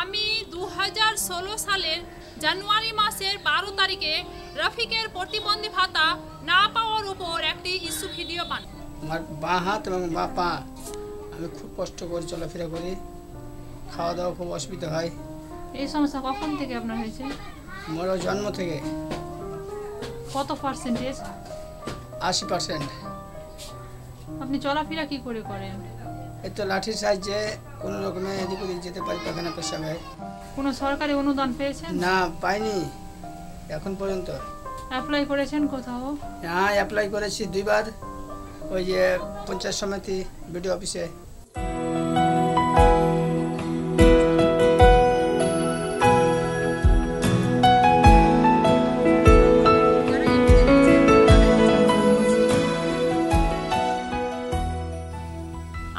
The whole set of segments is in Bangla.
আমি দু হাজার ষোলো সালের জানুয়ারি মাসের বারো তারিখে রফিকের প্রতিবন্ধী ভাতা না পাওয়ার উপর একটি ইস্যু ভিডিও বান আমার বাঁ হাত এবং বাঁ পা, আমি খুব কষ্ট করে চলাফেরা করি। খাওয়া দাওয়া খুব অসুবিধা হয়। এই সমস্যা কখন থেকে আপনার হয়েছে? মোর জন্ম থেকে। কত পার্সেন্টেজ আশি পার্সেন্ট আপনি চলাফেরা কি করে করেন? এই তো লাঠির সাহায্যে কোনো রকমে এদিক ওদিক যেতে পারি পাখানা পেশাবে কোনো সরকারি অনুদান পেয়েছেন? না পাইনি। এখন পর্যন্ত। অ্যাপ্লাই করেছেন কোথাও? হ্যাঁ অ্যাপ্লাই করেছি দুইবার। ওই যে পঞ্চায়েত সমিতি বিডিও অফিসে।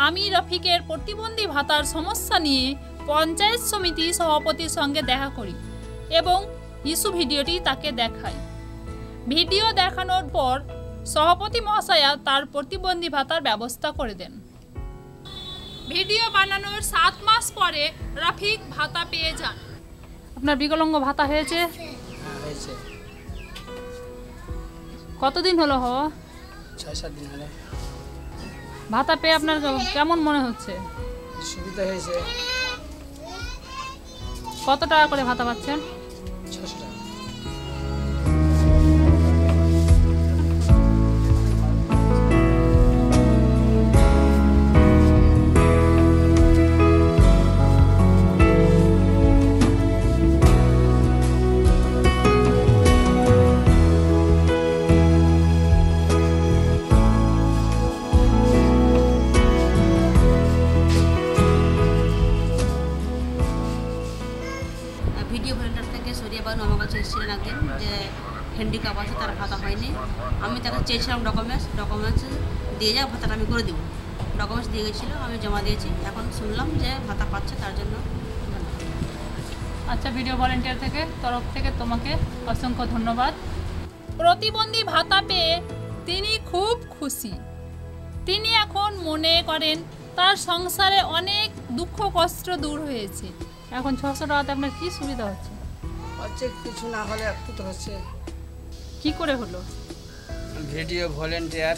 আমি রফিকের প্রতিবন্ধী ভাতার সমস্যা নিয়ে পঞ্চায়েত সমিতি সভাপতির সঙ্গে দেখা করি এবং ইস্যু ভিডিওটি তাকে দেখাই। ভিডিও দেখানোর পর সভাপতি মহাশয়া তার প্রতিবন্ধী ভাতার ব্যবস্থা করে দেন। ভিডিও বানানোর সাত মাস পরে রফিক ভাতা পেয়ে যান। আপনার বিকলাঙ্গ ভাতা হয়েছে? হ্যাঁ কতদিন হলো হওয়া? ছয় সাত দিন হলে। ভাতা পেয়ে আপনার কেমন মনে হচ্ছে? সুবিধা হয়েছে। কত টাকা করে ভাতা পাচ্ছেন? ভিডিও ভলেন্টার থেকে সরিয়ে বানু আমার কাছে এসেছিলেন একদিন যে হ্যান্ডিক্যাপ আছে তার ভাতা হয়নি। আমি তাকে চেয়েছিলাম ডকুমেন্টস ডকুমেন্টস দিয়ে যা, ভাতাটা আমি করে দেবো। ডকুমেন্টস দিয়ে গেছিল, আমি জমা দিয়েছি। এখন শুনলাম যে ভাতা পাচ্ছে তার জন্য। আচ্ছা ভিডিও ভলেন্টিয়ার থেকে তরফ থেকে তোমাকে অসংখ্য ধন্যবাদ। প্রতিবন্ধী ভাতা পেয়ে তিনি খুব খুশি। তিনি এখন মনে করেন তার সংসারে অনেক দুঃখ, কষ্ট দূর হয়েছে। এখন ছশো টাকাতে আপনার কি সুবিধা হচ্ছে? হচ্ছে কিছু না হলে একটু তো হচ্ছে। কি করে হলো? ভিডিও ভলেন্টিয়ার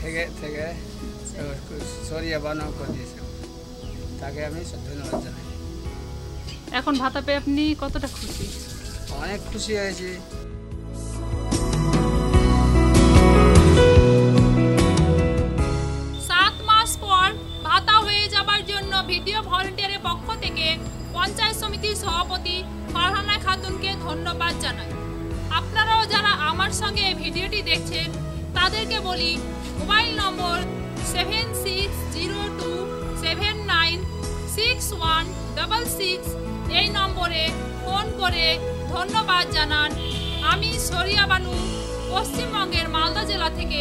থেকে থেকে সরিয়ে বানাও করে দিয়েছে। তাকে আমি ধন্যবাদ জানাই। এখন ভাতা পেয়ে আপনি কতটা খুশি? অনেক খুশি হয়েছি। সভাপতি ফারহানা খাতুনকে ধন্যবাদ জানাই। আপনারাও যারা আমার সঙ্গে এই ভিডিওটি দেখছেন, তাদেরকে বলি mobile number seven six zero two seven nine six one double six এই নম্বরে ফোন করে ধন্যবাদ জানান। আমি সরিয়া বানু, পশ্চিমবঙ্গের মালদা জেলা থেকে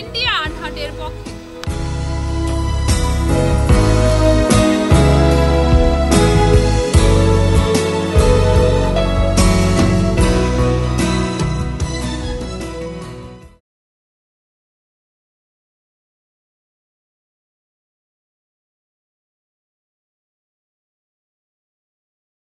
ইন্ডিয়া আনহাটের পক্ষে